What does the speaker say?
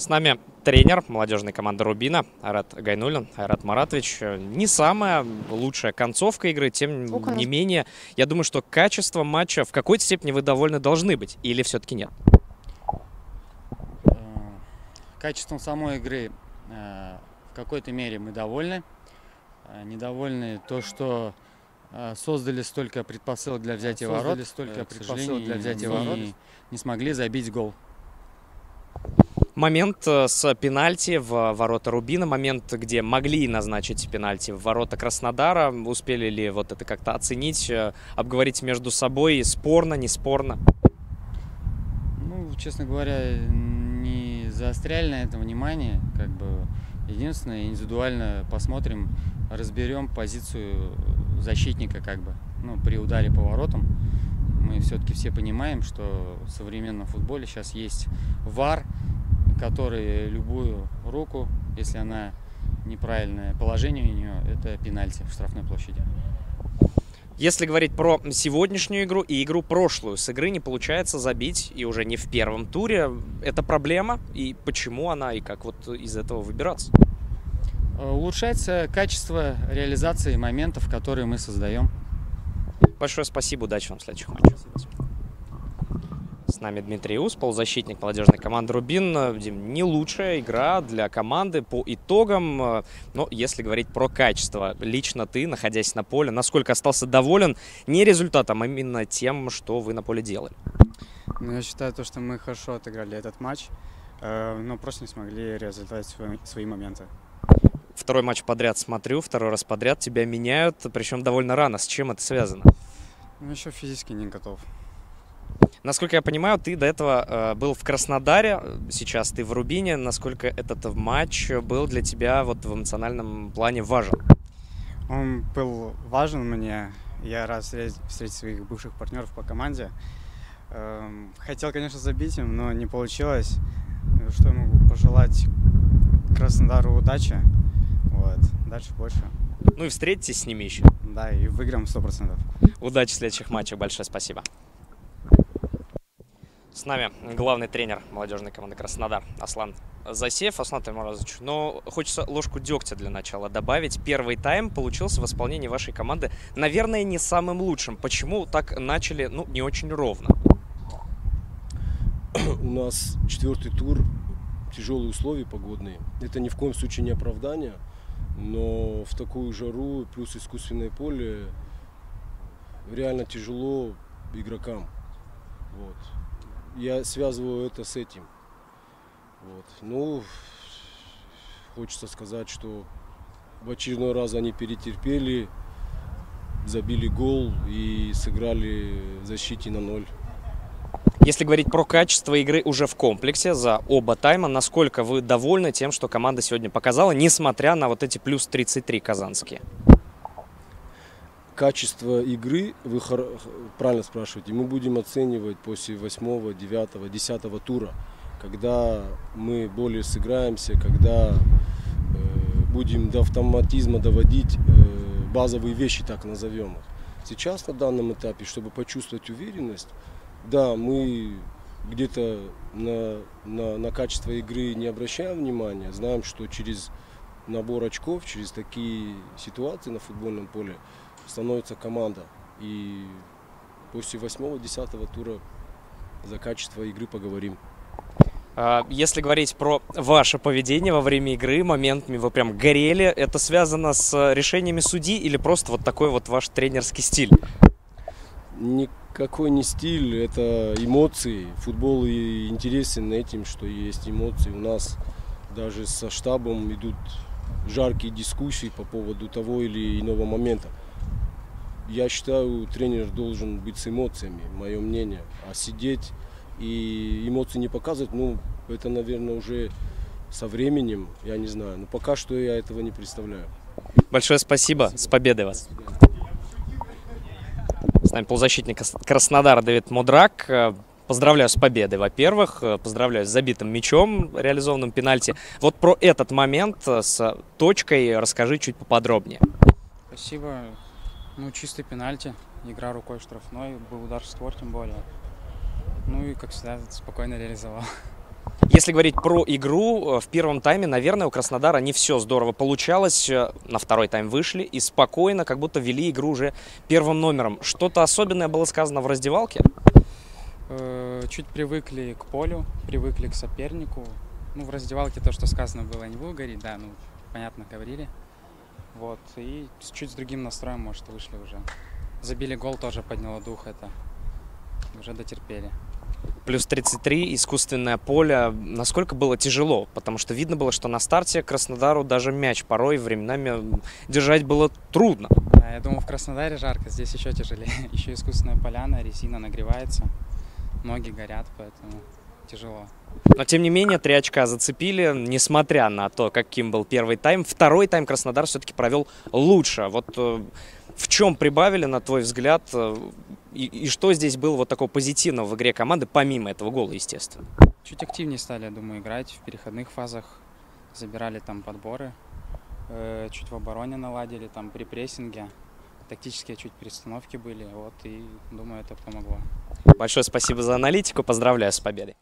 С нами тренер молодежной команды «Рубина» Айрат Гайнулин. Айрат Маратович, не самая лучшая концовка игры, тем Ну, конечно. не менее, я думаю, что качество матча в какой-то степени вы довольны должны быть, или все-таки нет? Качеством самой игры э, в какой-то мере мы довольны. Э, Недовольны то, что э, создали столько предпосылок для взятия Создали ворот, столько предпосылок для взятия не- ворот, не смогли забить гол. Момент э, с пенальти в ворота Рубина, момент, где могли назначить пенальти в ворота Краснодара, успели ли вот это как-то оценить, э, обговорить между собой, спорно, не спорно? Ну, честно говоря, не заостряли на этом внимание. Как бы единственное, индивидуально посмотрим, разберем позицию защитника, как бы, ну, при ударе по воротам. Мы все-таки все понимаем, что в современном футболе сейчас есть ВАР, который любую руку, если она неправильное положение у нее, это пенальти в штрафной площади. Если говорить про сегодняшнюю игру и игру прошлую, с игры не получается забить, и уже не в первом туре. Это проблема, и почему она, и как вот из этого выбираться? Э, Улучшается качество реализации моментов, которые мы создаем. Большое спасибо, удачи вам в следующих матчах. С нами Дмитрий Ус, полузащитник молодежной команды «Рубин». Дим, не лучшая игра для команды по итогам, э, но если говорить про качество, лично ты, находясь на поле, насколько остался доволен не результатом, а именно тем, что вы на поле делали? Ну, я считаю, то, что мы хорошо отыграли этот матч, э, но просто не смогли реализовать свои, свои моменты. Второй матч подряд смотрю, второй раз подряд тебя меняют, причем довольно рано. С чем это связано? Ну, еще физически не готов. Насколько я понимаю, ты до этого э, был в Краснодаре, э, сейчас ты в Рубине. Насколько этот матч был для тебя вот в эмоциональном плане важен? Он был важен мне. Я рад встретить, своих бывших партнеров по команде. Эм, Хотел, конечно, забить им, но не получилось. Что я могу пожелать Краснодару удачи. Вот. Дальше больше. Ну и встретитесь с ними еще. Да, и выиграем 100%. Удачи в следующих матчах. Большое спасибо. С нами главный тренер молодежной команды Краснодар Аслан Засеев. Аслан Таймуразович, но хочется ложку дегтя для начала добавить. Первый тайм получился в исполнении вашей команды, наверное, не самым лучшим. Почему так начали, ну, не очень ровно? у нас четвертый тур, тяжелые условия погодные. Это ни в коем случае не оправдание, но в такую жару плюс искусственное поле реально тяжело игрокам. Вот. Я связываю это с этим. Вот. Ну, хочется сказать, что в очередной раз они перетерпели, забили гол и сыграли в защите на ноль. Если говорить про качество игры уже в комплексе за оба тайма, насколько вы довольны тем, что команда сегодня показала, несмотря на вот эти плюс 33 казанские? Качество игры, вы правильно спрашиваете, мы будем оценивать после 8, 9, 10 тура, когда мы более сыграемся, когда э, будем до автоматизма доводить э, базовые вещи, так назовем их. Сейчас на данном этапе, чтобы почувствовать уверенность, да, мы где-то на, на, на качество игры не обращаем внимания, знаем, что через набор очков, через такие ситуации на футбольном поле становится команда. И после 8-10 тура за качество игры поговорим. А, Если говорить про ваше поведение во время игры, моментами вы прям горели, это связано с решениями судьи или просто вот такой вот ваш тренерский стиль? Никакой не стиль, это эмоции. Футбол и интересен этим, что есть эмоции. У нас даже со штабом идут жаркие дискуссии по поводу того или иного момента. Я считаю, тренер должен быть с эмоциями, мое мнение. А сидеть и эмоции не показывать, ну, это, наверное, уже со временем, я не знаю. Но пока что я этого не представляю. Большое спасибо, с победой вас. С нами полузащитник Крас- Краснодара Давид Мудрак. Э, Поздравляю с победой, во-первых. Э, Поздравляю с забитым мячом, реализованным пенальти. Вот про этот момент э, с точкой расскажи чуть поподробнее. Спасибо. Ну, чистый пенальти. Игра рукой штрафной. Был удар в створ, тем более. Ну и, как всегда, спокойно реализовал. Если говорить про игру, э, в первом тайме, наверное, у Краснодара не все здорово получалось. Э, На второй тайм вышли и спокойно, как будто вели игру уже первым номером. Что-то особенное было сказано в раздевалке? Э, Чуть привыкли к полю, привыкли к сопернику. Ну, в раздевалке то, что сказано было, не буду говорить, да, ну, понятно, говорили. Вот, и чуть с другим настроем, может, вышли уже. Забили гол, тоже подняло дух это. Уже дотерпели. Плюс 33, искусственное поле. Насколько было тяжело? Потому что видно было, что на старте Краснодару даже мяч порой временами держать было трудно. Да, я думаю, в Краснодаре жарко, здесь еще тяжелее. Еще искусственная поляна, резина нагревается, ноги горят, поэтому тяжело. Но, тем не менее, три очка зацепили, несмотря на то, каким был первый тайм. Второй тайм Краснодар все-таки провел лучше. Вот э, в чем прибавили, на твой взгляд, э, и, и что здесь было вот такого позитивного в игре команды, помимо этого гола, естественно? Чуть активнее стали, я думаю, играть в переходных фазах. Забирали там подборы. Э, Чуть в обороне наладили, там при прессинге. Тактические чуть перестановки были. Вот, и думаю, это помогло. Большое спасибо за аналитику, поздравляю с победой.